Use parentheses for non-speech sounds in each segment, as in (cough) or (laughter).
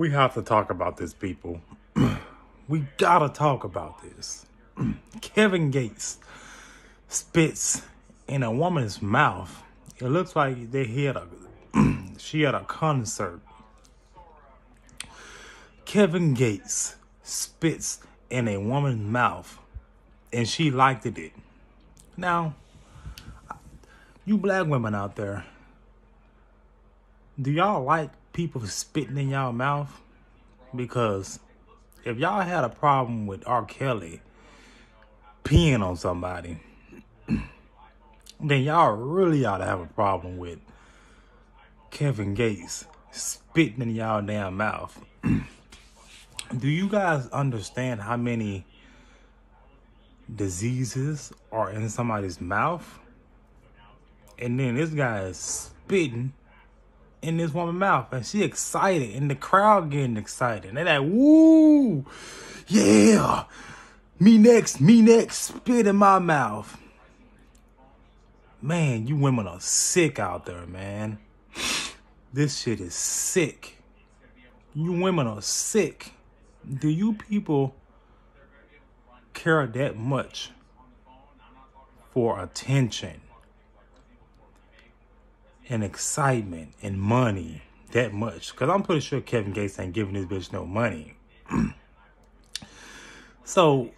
We have to talk about this, people. (clears throat) we gotta talk about this. (clears throat) Kevin Gates spits in a woman's mouth. It looks like they had a (clears throat) she had a concert. Kevin Gates spits in a woman's mouth and she liked it. Now, you black women out there, do y'all like people spitting in y'all mouth? Because if y'all had a problem with R. Kelly peeing on somebody, (clears throat) then y'all really ought to have a problem with Kevin Gates spitting in y'all damn mouth. (clears throat) Do you guys understand how many diseases are in somebody's mouth? And then this guy is spitting in this woman's mouth and she excited and the crowd getting excited. They're like, woo, yeah, me next, me next, spit in my mouth. Man, you women are sick out there, man. This shit is sick. You women are sick. Do you people care that much for attention? And excitement and money that much. Because I'm pretty sure Kevin Gates ain't giving this bitch no money. (clears throat) so,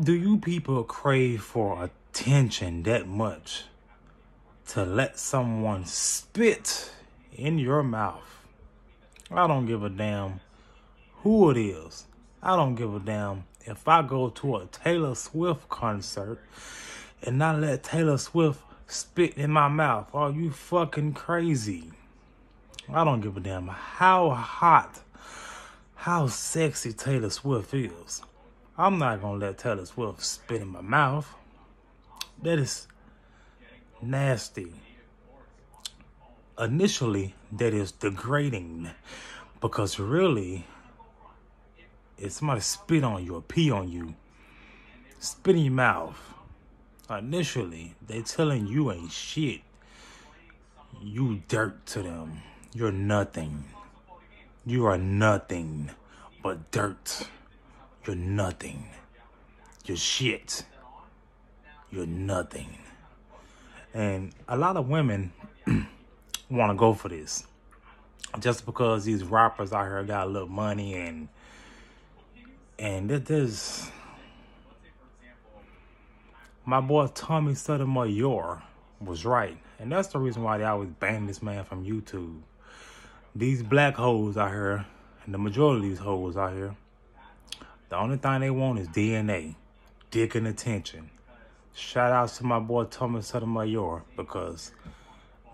do you people crave for attention that much to let someone spit in your mouth? I don't give a damn who it is. I don't give a damn if I go to a Taylor Swift concert and not let Taylor Swift spit in my mouth. Are you fucking crazy? I don't give a damn how hot, how sexy Taylor Swift is. I'm not gonna let Taylor Swift spit in my mouth. That is nasty. Initially, that is degrading because really, if somebody spit on you or pee on you, spit in your mouth initially they telling you ain't shit. You dirt to them. You're nothing. You are nothing but dirt. You're nothing. You're shit. You're nothing. And a lot of women (clears throat) want to go for this. Just because these rappers out here got a little money and and there's my boy Tommy Sotomayor was right. And that's the reason why they always ban this man from YouTube. These black hoes out here, and the majority of these hoes out here, the only thing they want is DNA, dick and attention. Shout out to my boy Tommy Sotomayor because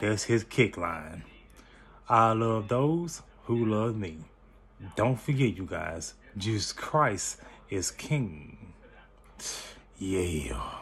that's his kick line. I love those who love me. Don't forget, you guys, Jesus Christ is King. Yeah.